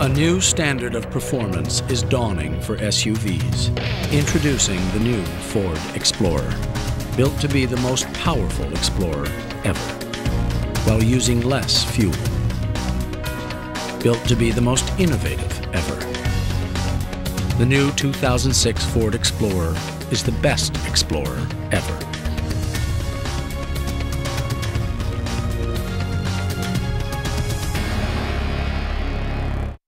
A new standard of performance is dawning for SUVs. Introducing the new Ford Explorer, built to be the most powerful Explorer ever, while using less fuel. Built to be the most innovative ever. The new 2006 Ford Explorer is the best Explorer ever.